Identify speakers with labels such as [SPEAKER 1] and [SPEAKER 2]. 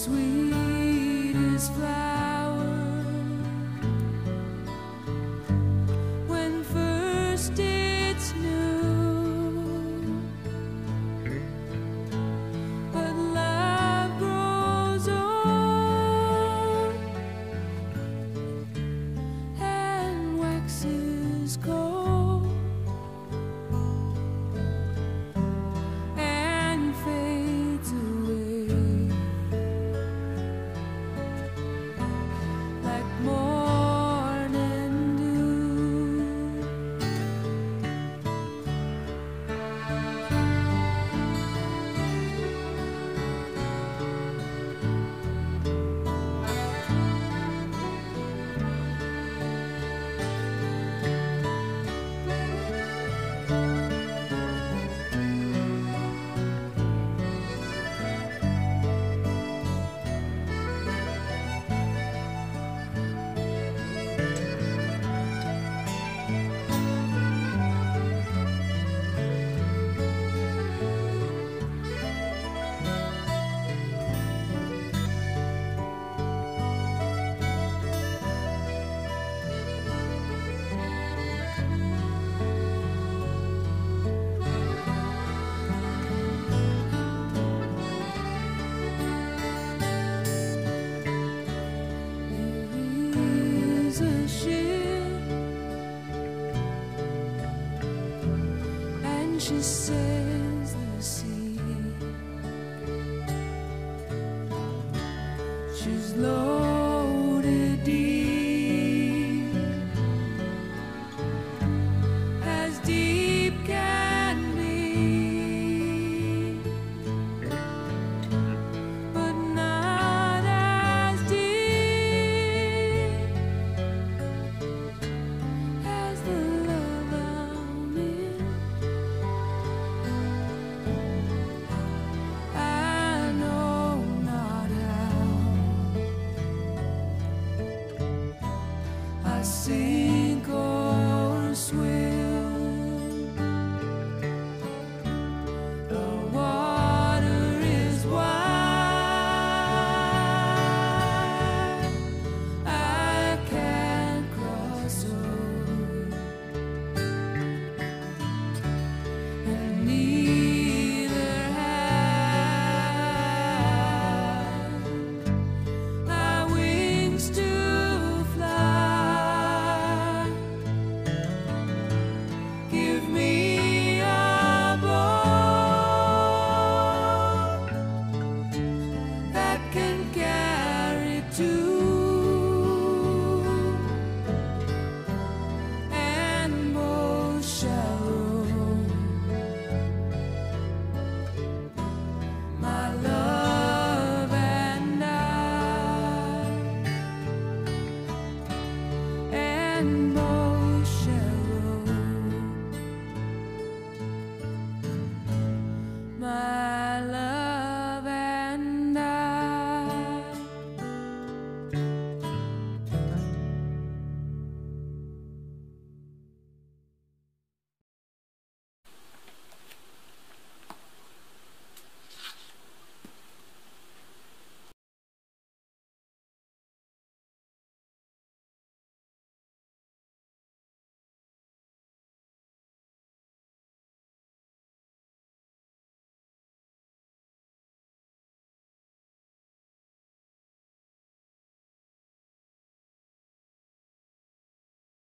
[SPEAKER 1] Sweetest flower. She says I sing